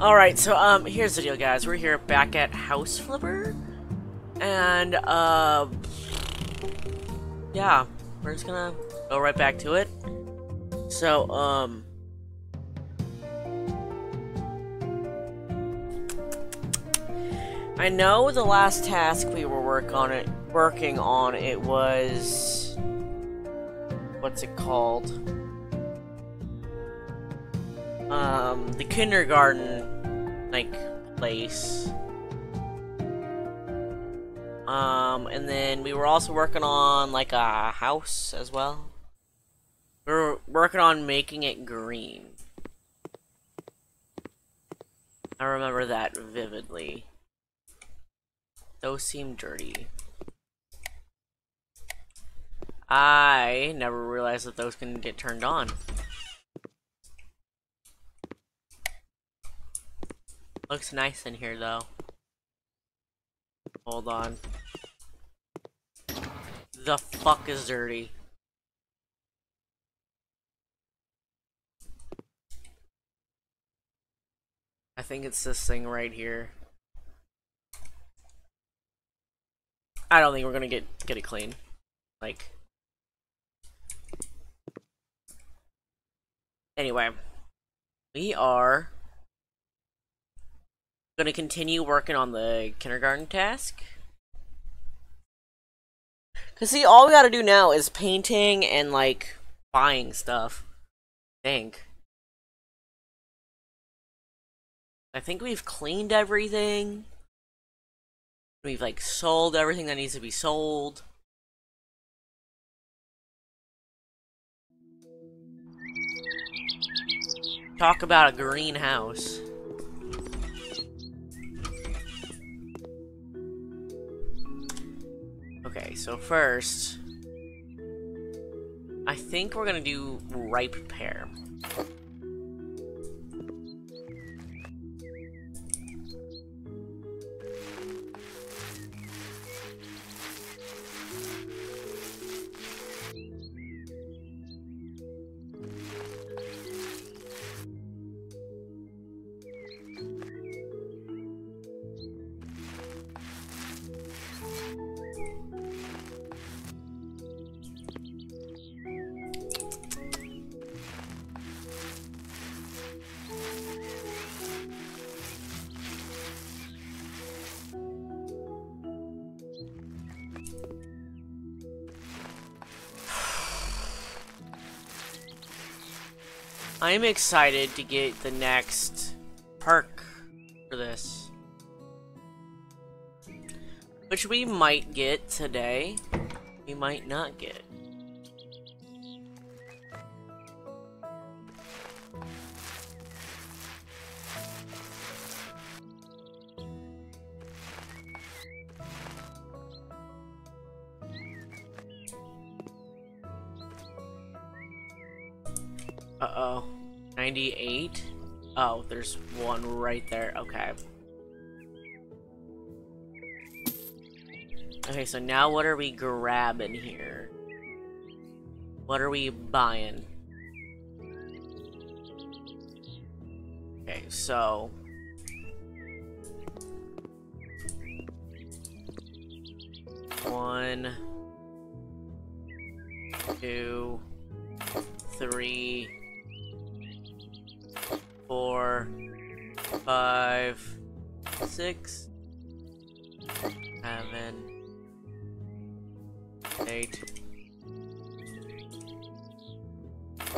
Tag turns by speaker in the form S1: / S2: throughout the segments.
S1: Alright, so um, here's the deal, guys. We're here back at House Flipper, and uh, yeah, we're just gonna go right back to it. So um, I know the last task we were work on it working on it was what's it called? Um, the kindergarten like place. Um, and then we were also working on like a house as well. We are working on making it green. I remember that vividly. Those seem dirty. I never realized that those can get turned on. Looks nice in here though. Hold on. The fuck is dirty? I think it's this thing right here. I don't think we're gonna get get it clean. Like Anyway, we are gonna continue working on the kindergarten task. Cause see, all we gotta do now is painting and like buying stuff. I think. I think we've cleaned everything. We've like sold everything that needs to be sold. Talk about a greenhouse. Okay, so first, I think we're gonna do ripe pear. I'm excited to get the next perk for this. Which we might get today. We might not get. Uh-oh. 98? Oh, there's one right there. Okay. Okay, so now what are we grabbing here? What are we buying? Okay, so... One... Two... Three four, five, six, seven, eight,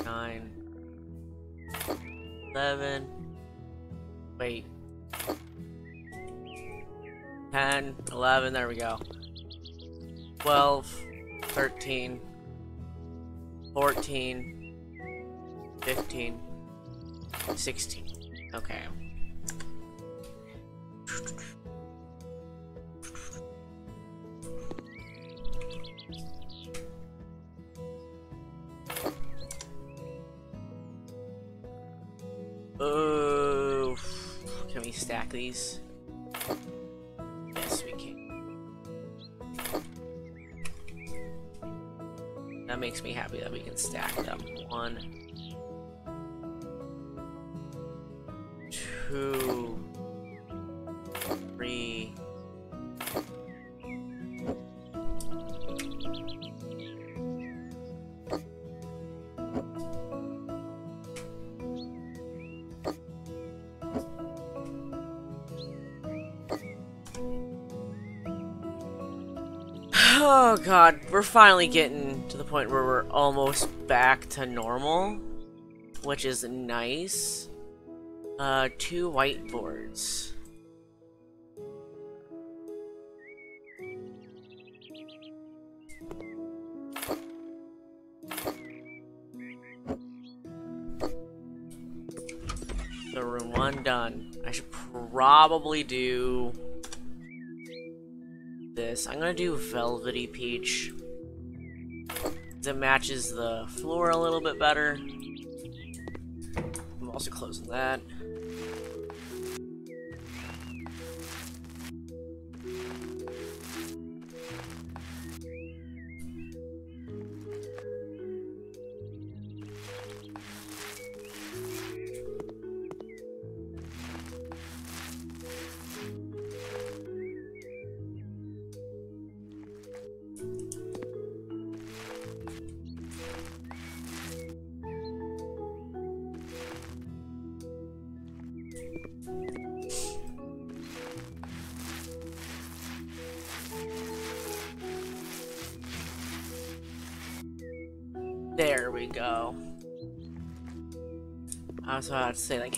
S1: nine, eleven, wait, 10, 11, there we go, 12, 13, 14, 15, 16. Okay. Oh, can we stack these? Yes, we can. That makes me happy that we can stack them. One, god, we're finally getting to the point where we're almost back to normal, which is nice. Uh, two whiteboards. The room one done. I should probably do this. I'm gonna do Velvety Peach. It matches the floor a little bit better. I'm also closing that.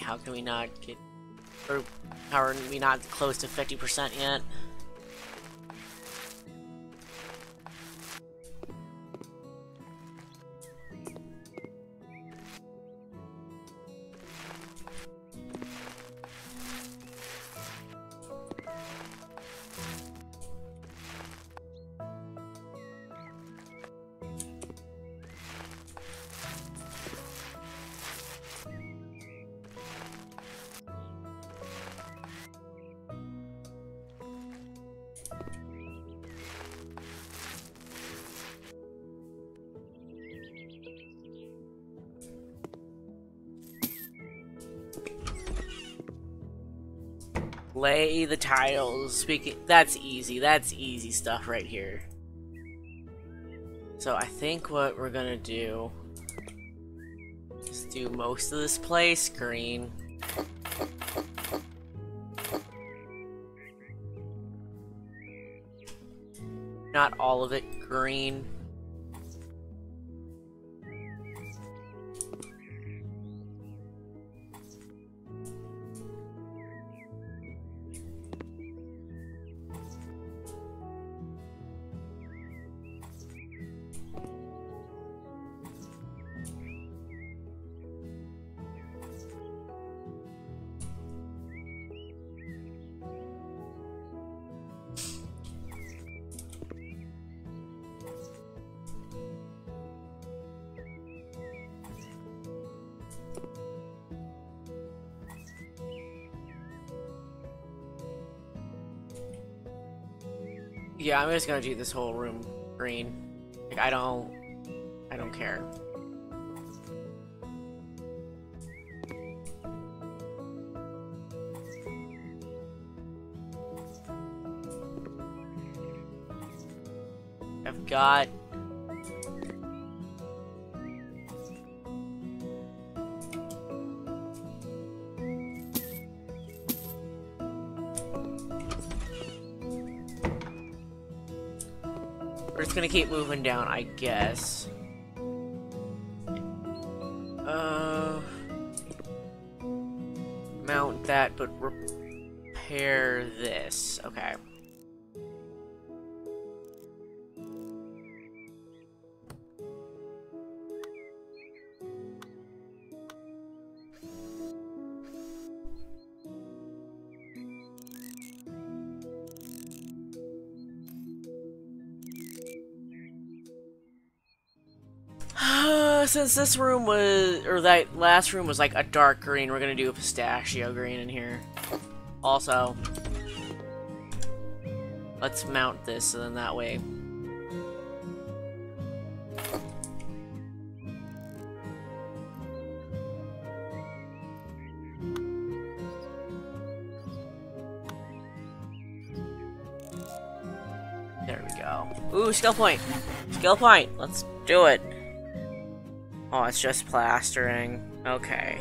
S1: How can we not get... Or how are we not close to 50% yet? Lay the tiles. Speaking, that's easy. That's easy stuff right here. So I think what we're gonna do is do most of this place green. Not all of it green. Yeah, I'm just gonna do this whole room green. Like, I don't... I don't care. I've got... keep moving down, I guess. Uh... Mount that, but repair this. Okay. Since this room was, or that last room was like a dark green, we're gonna do a pistachio green in here. Also, let's mount this, and then that way. There we go. Ooh, skill point! Skill point! Let's do it! Oh, it's just plastering. Okay.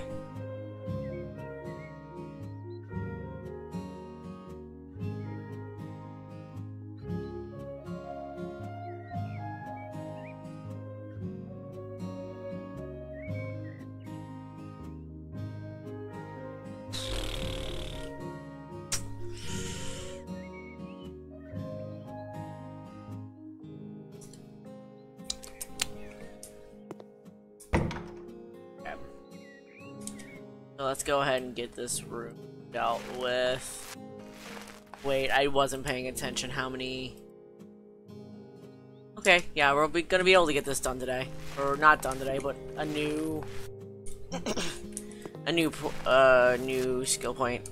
S1: Let's go ahead and get this room dealt with. Wait, I wasn't paying attention how many... Okay, yeah, we're gonna be able to get this done today. Or not done today, but a new... a new, uh, new skill point.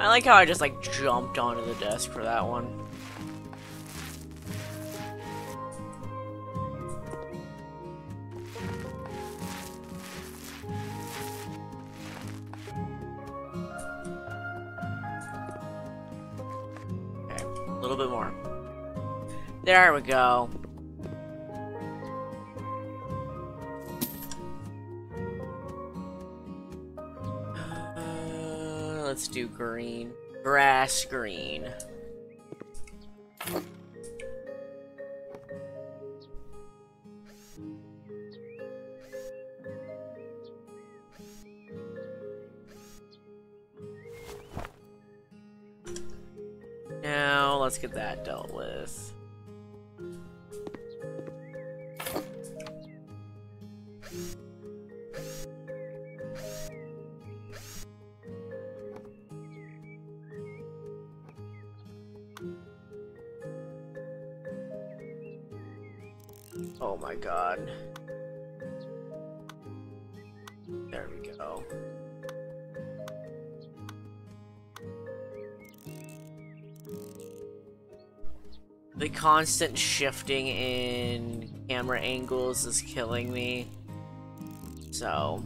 S1: I like how I just like jumped onto the desk for that one. Okay, a little bit more. There we go. Do green. Grass green. Now, let's get that dealt with. Constant shifting in camera angles is killing me. So...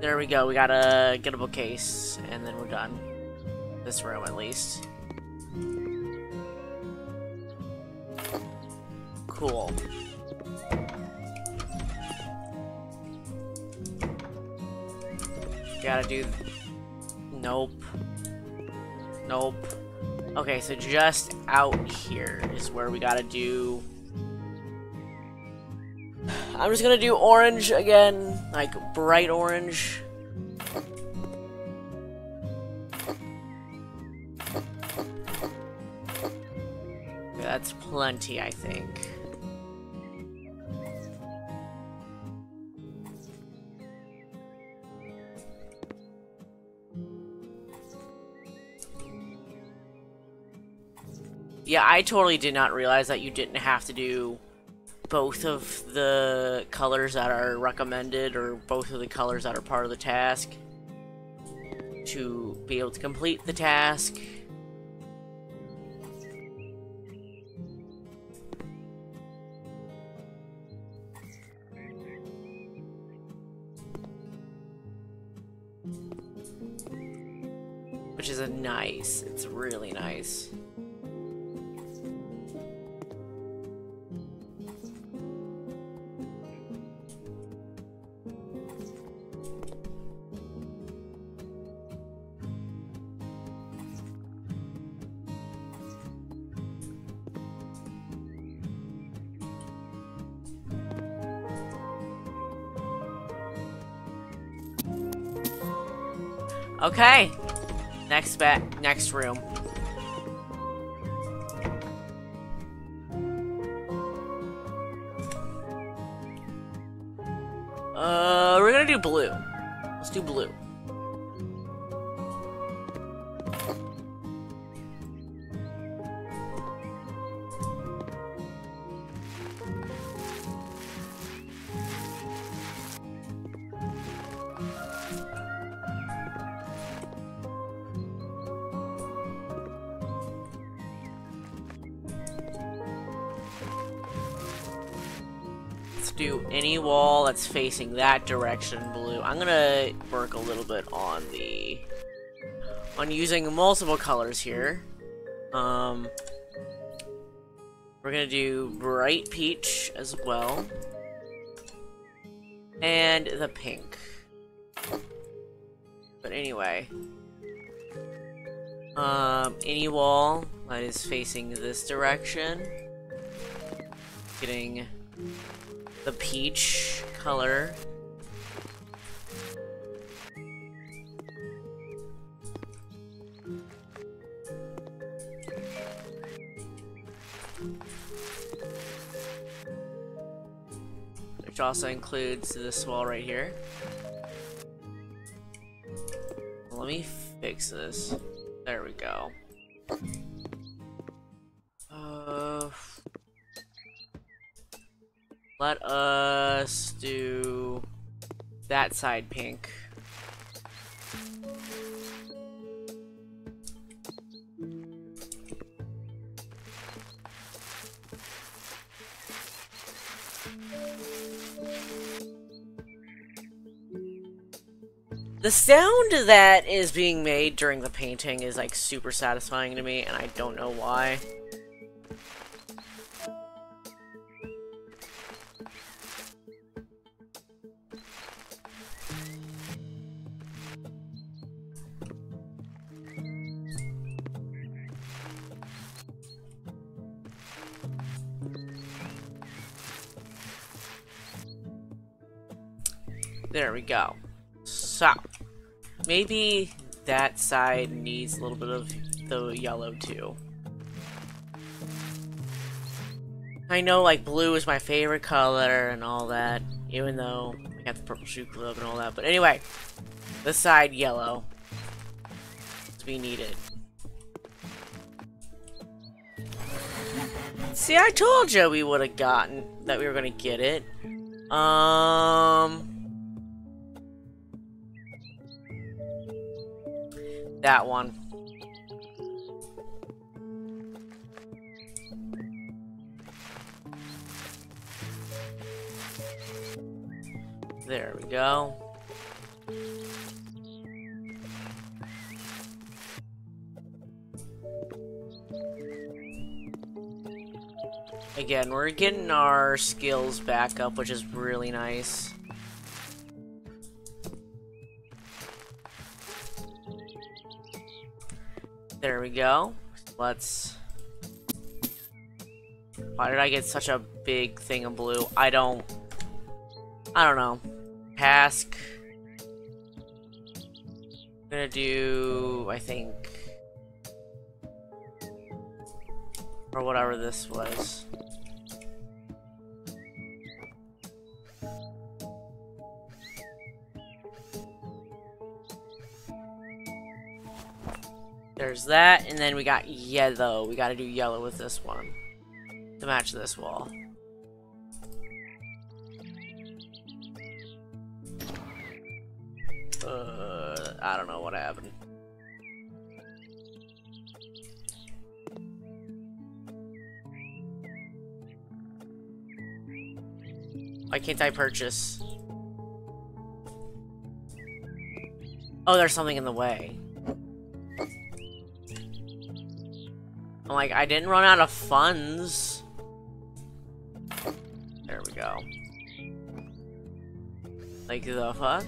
S1: There we go, we got a get a bookcase, and then we're done. This room, at least. Cool. Gotta do... Nope. Nope. Okay, so just out here is where we gotta do... I'm just gonna do orange again, like bright orange. That's plenty, I think. Yeah, I totally did not realize that you didn't have to do both of the colors that are recommended or both of the colors that are part of the task to be able to complete the task. Which is a nice, it's really nice. Okay. Next bet. Next room. Facing that direction blue. I'm gonna work a little bit on the on using multiple colors here. Um, we're gonna do bright peach as well. And the pink. But anyway. Um, any wall that is facing this direction. Getting the peach color. Which also includes this wall right here. Let me fix this. There we go. Uh, let us do that side pink. The sound that is being made during the painting is like super satisfying to me, and I don't know why. So, maybe that side needs a little bit of the yellow too. I know like blue is my favorite color and all that, even though I got the purple shoe club and all that, but anyway, the side yellow to be needed. See, I told you we would have gotten that we were gonna get it. Um, That one. There we go. Again, we're getting our skills back up, which is really nice. Go. Let's... Why did I get such a big thing of blue? I don't... I don't know. Task. I'm gonna do... I think... Or whatever this was. That, and then we got yellow. We gotta do yellow with this one. To match this wall. Uh, I don't know what happened. Why can't I purchase? Oh, there's something in the way. Like, I didn't run out of funds. There we go. Like, the fuck?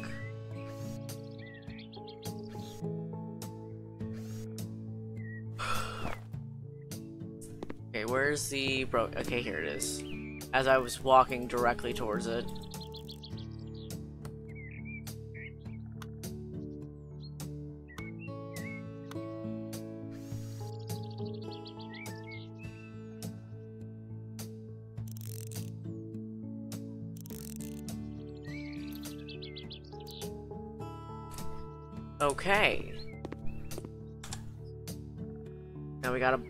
S1: okay, where's the bro? Okay, here it is. As I was walking directly towards it. Okay. Now we gotta...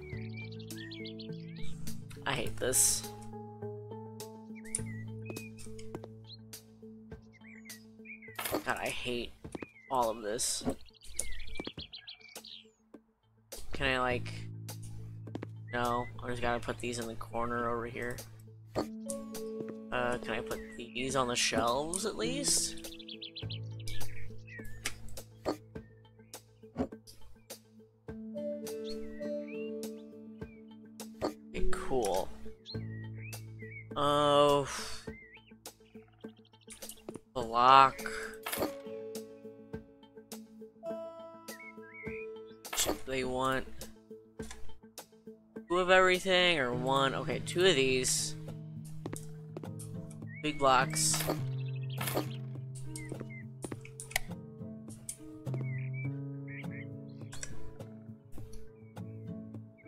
S1: I hate this. God, I hate all of this. Can I, like... No, I just gotta put these in the corner over here. Uh, can I put these on the shelves at least? Everything or one? Okay, two of these. Big blocks.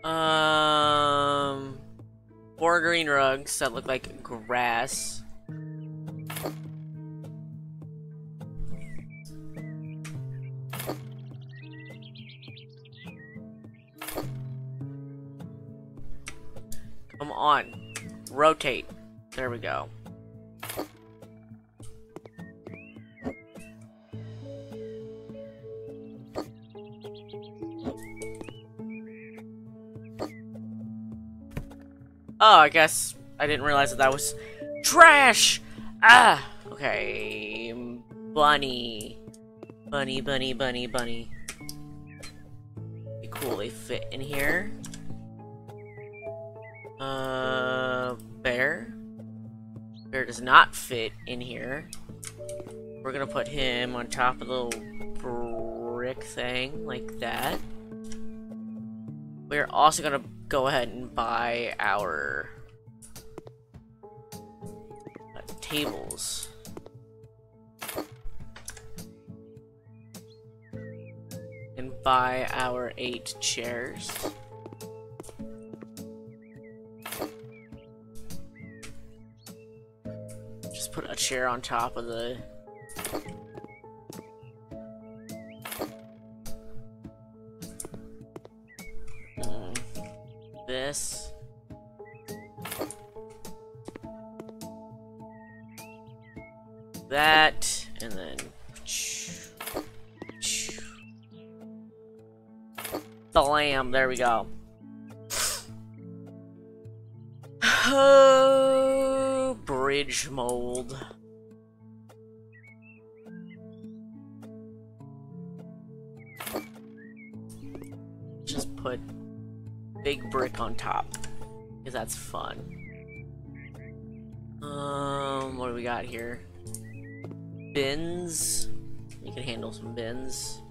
S1: Um, four green rugs that look like grass. On, rotate. There we go. Oh, I guess I didn't realize that that was trash! Ah! Okay. Bunny. Bunny, bunny, bunny, bunny. Okay, cool, fit in here. Fit in here. We're gonna put him on top of the little brick thing, like that. We're also gonna go ahead and buy our uh, tables. And buy our eight chairs. Chair on top of the Mm, this. That, and then... The lamb, there we go. Oh, bridge mold. Big brick on top. Because that's fun. Um, what do we got here? Bins. You can handle some bins.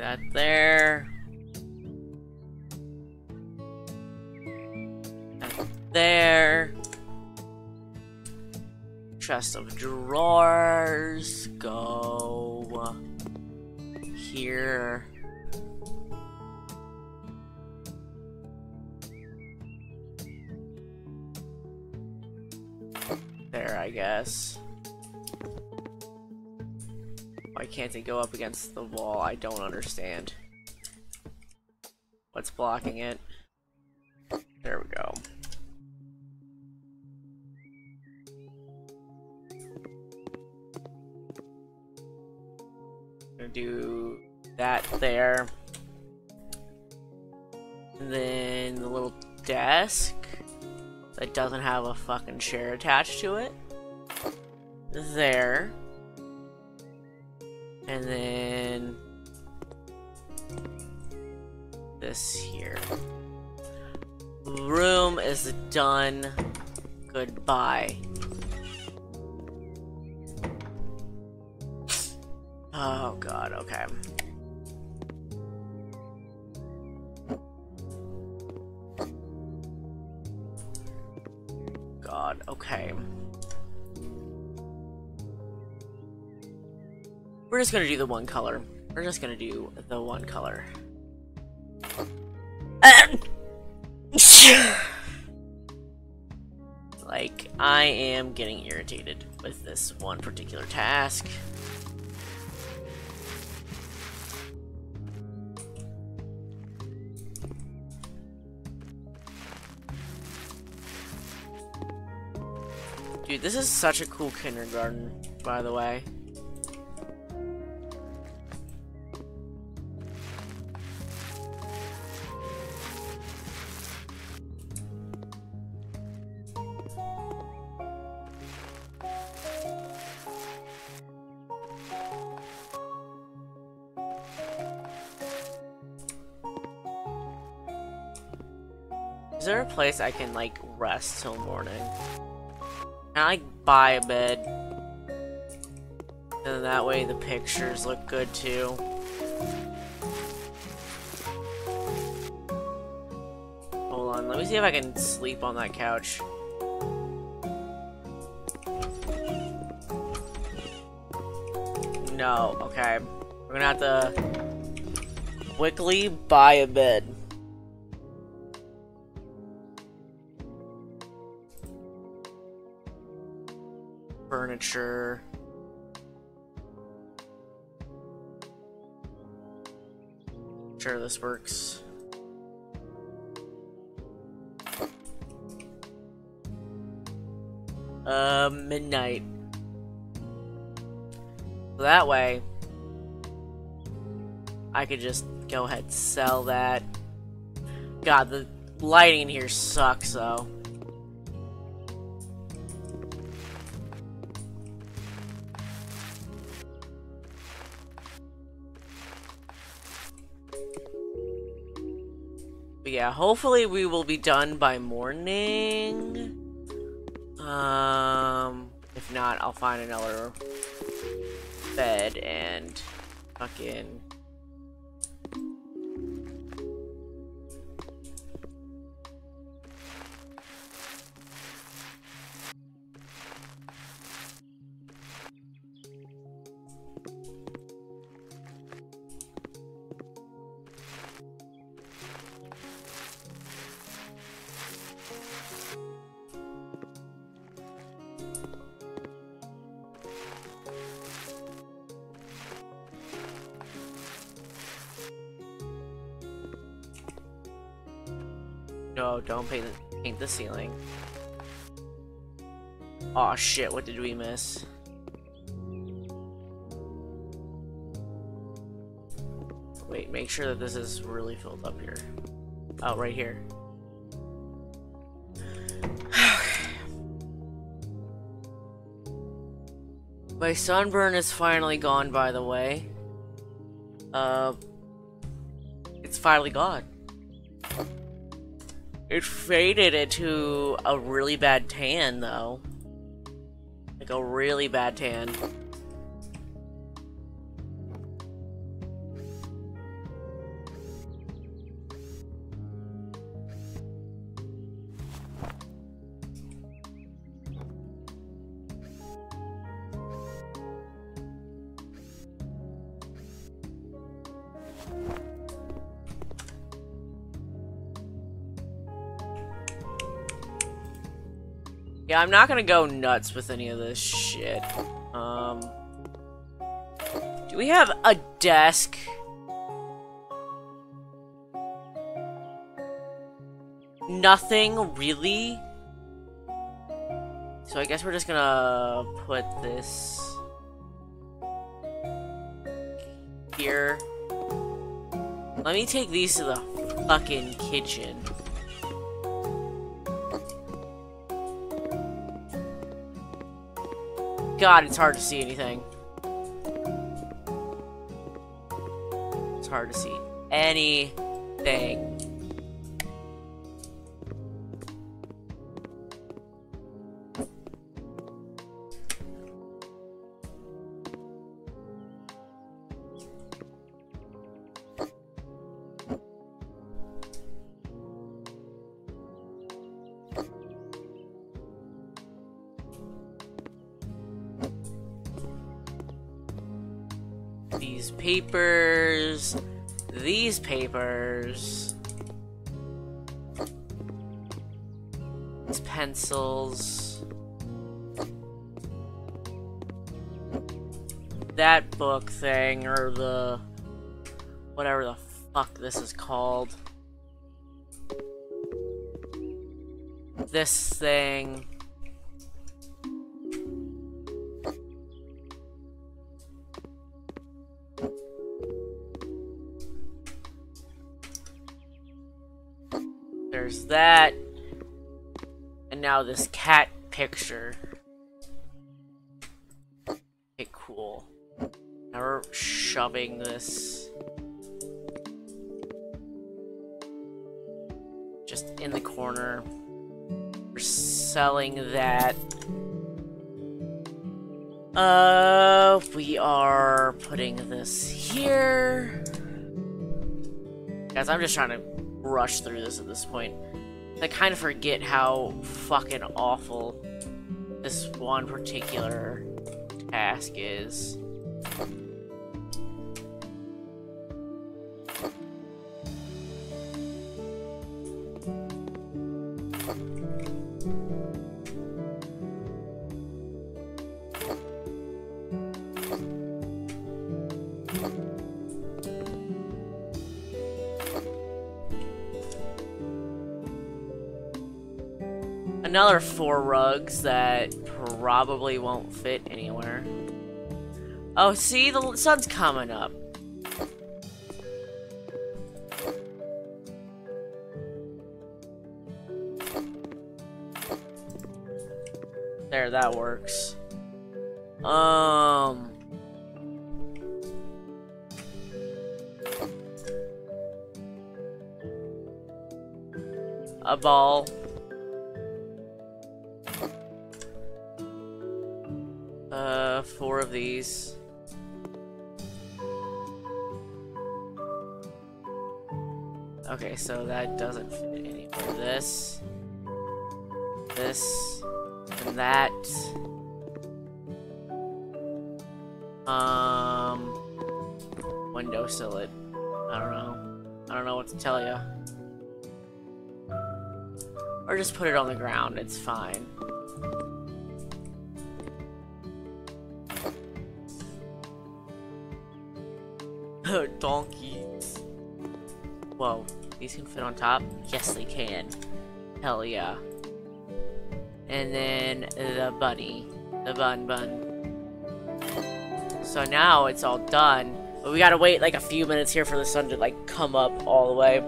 S1: That there. There. Chest of drawers. Go here. There, I guess. Can't they go up against the wall? I don't understand. What's blocking it? There we go. Gonna do that there. And then the little desk that doesn't have a fucking chair attached to it. There. And then this here. Room is done. Goodbye. Oh god, okay. just gonna do the one color. We're just gonna do the one color. like, I am getting irritated with this one particular task. Dude, this is such a cool kindergarten, by the way. Is there a place I can, like, rest till morning? Can I, like, buy a bed? And that way the pictures look good, too. Hold on, let me see if I can sleep on that couch. No, okay. We're gonna have to quickly buy a bed. Furniture. Sure, this works. Uh, midnight. That way, I could just go ahead and sell that. God, the lighting in here sucks, though. Yeah, hopefully we will be done by morning. Um, if not, I'll find another bed and fucking oh, shit, what did we miss? Wait, make sure that this is really filled up here. Oh, right here. My sunburn is finally gone, by the way. Uh, it's finally gone. It faded into a really bad tan, though. Like a really bad tan. I'm not gonna go nuts with any of this shit. Um... Do we have a desk? Nothing, really? So I guess we're just gonna put this... Here. Let me take these to the fucking kitchen. God, it's hard to see anything. It's hard to see anything. Papers, these pencils, that book thing, or the whatever the fuck this is called. This thing. There's that. And now this cat picture. Okay, cool. Now we're shoving this just in the corner. We're selling that. Uh, we are putting this here. Guys, I'm just trying to rush through this at this point. I kind of forget how fucking awful this one particular task is. Another four rugs that probably won't fit anywhere. Oh, see? The sun's coming up. There, that works. Um... A ball. Of these. Okay, so that doesn't fit anywhere. This, this, and that. Um, Window sill it. I don't know. I don't know what to tell you. Or just put it on the ground, it's fine. Donkeys. Whoa, these can fit on top? Yes, they can. Hell yeah. And then the bunny. The bun bun. So now it's all done. But we gotta wait like a few minutes here for the sun to like come up all the way.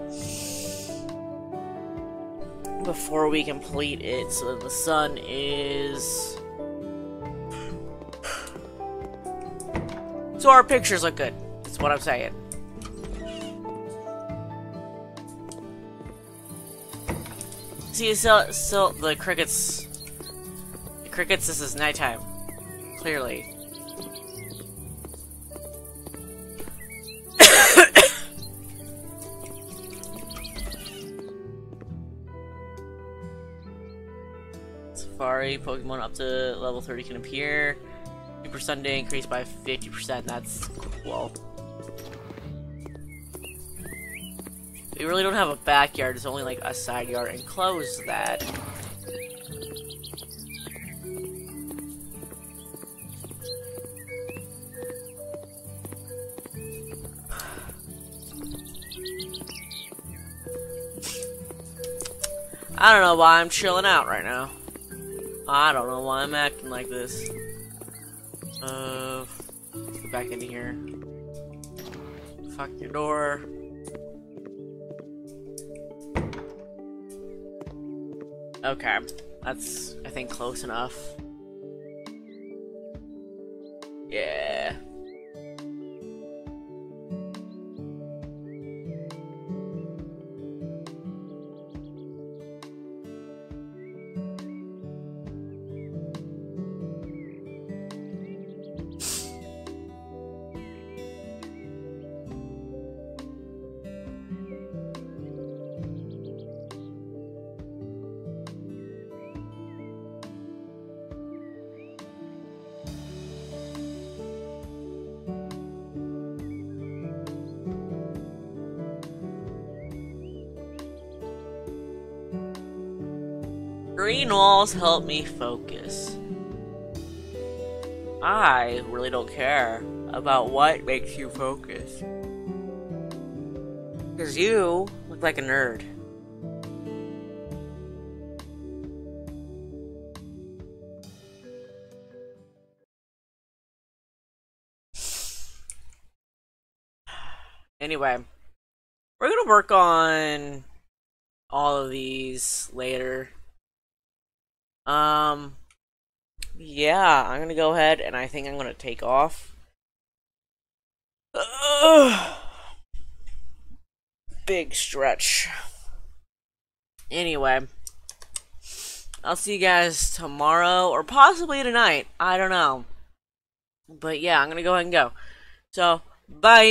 S1: Before we complete it. So the sun is... So our pictures look good. That's what I'm saying. See, still, still, the crickets... The crickets, this is nighttime. Clearly. Safari, Pokemon up to level 30 can appear. Super Sunday increased by 50%, that's cool. We really don't have a backyard, it's only like a side yard, and close that. I don't know why I'm chilling out right now. I don't know why I'm acting like this. Uh, let's go back in here. Fuck your door. Okay, that's, I think, close enough. Yeah. Green walls help me focus. I really don't care about what makes you focus. Because you look like a nerd. Anyway, we're gonna work on all of these later. Um, yeah, I'm gonna go ahead and I think I'm gonna take off. Ugh. Big stretch. Anyway, I'll see you guys tomorrow or possibly tonight. I don't know. But yeah, I'm gonna go ahead and go. So, bye!